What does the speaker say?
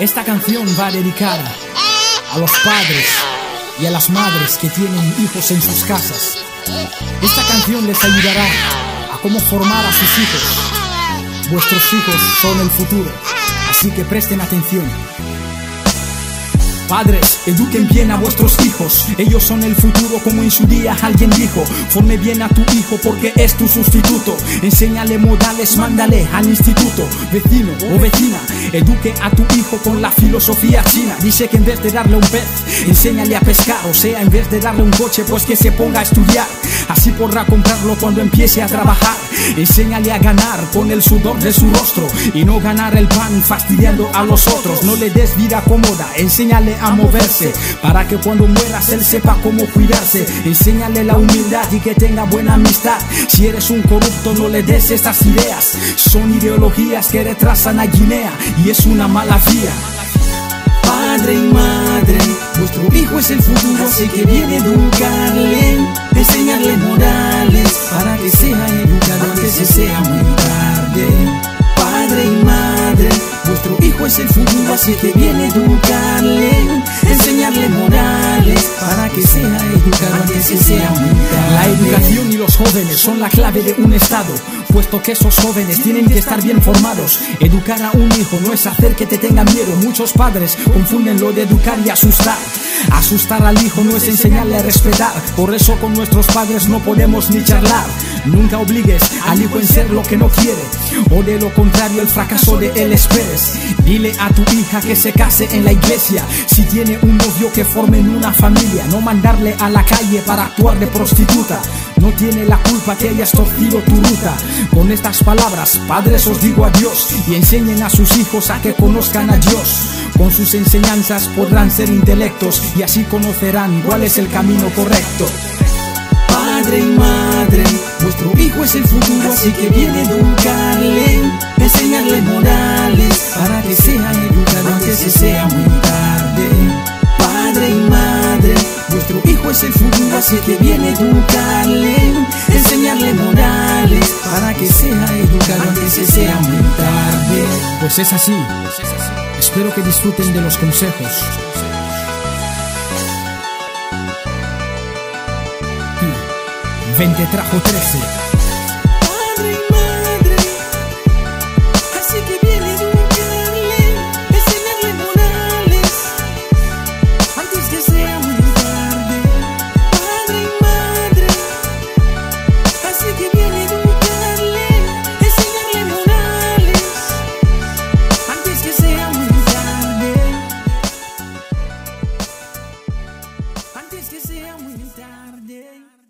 Esta canción va dedicada a los padres y a las madres que tienen hijos en sus casas. Esta canción les ayudará a cómo formar a sus hijos. Vuestros hijos son el futuro, así que presten atención. Padres, eduquen bien a vuestros hijos, ellos son el futuro como en su día alguien dijo. Forme bien a tu hijo porque es tu sustituto. Enséñale modales, mándale al instituto. Vecino o vecina, eduque a tu hijo con la filosofía china. Dice que en vez de darle un pez, enséñale a pescar. O sea, en vez de darle un coche, pues que se ponga a estudiar. Así podrá comprarlo cuando empiece a trabajar. Enséñale a ganar con el sudor de su rostro y no ganar el pan fastidiando a los otros. No le des vida cómoda, enséñale a moverse para que cuando mueras él sepa cómo cuidarse. Enséñale la humildad y que tenga buena amistad. Si eres un corrupto, no le des estas ideas. Son ideologías que retrasan a Guinea y es una mala vía. Padre y madre, vuestro hijo es el futuro, así que viene educarle, enseñarle morales es el futuro, así que viene educarle, enseñarle morales para que sea educado antes que sea muy. La educación y los jóvenes son la clave de un Estado, puesto que esos jóvenes tienen que estar bien formados. Educar a un hijo no es hacer que te tenga miedo. Muchos padres confunden lo de educar y asustar. Asustar al hijo no es enseñarle a respetar. Por eso con nuestros padres no podemos ni charlar. Nunca obligues al hijo en ser lo que no quiere. O de lo contrario el fracaso de él esperes. Dile a tu hija que se case en la iglesia. Si tiene un novio que formen una familia. No mandarle a la calle para actuar de prostituta. No tiene la culpa que hayas torcido tu ruta. Con estas palabras, padres os digo adiós y enseñen a sus hijos a que conozcan a Dios. Con sus enseñanzas podrán ser intelectos y así conocerán cuál es el camino correcto. Padre y madre, vuestro hijo es el futuro, así que viene a educarle, enseñarle morales para que sea educado antes que sea muy tarde. Padre y madre, vuestro hijo es el futuro, así que viene a educarle, enseñarle morales para que sea educado antes que sea muy tarde. Pues es así. Espero que disfruten de los consejos. Vente trajo 13. Padre y madre, así que viene educarle, enseñarle morales, antes que sea muy tarde. Padre y madre, así que viene educarle, enseñarle morales, antes que sea muy tarde. Antes que sea muy tarde.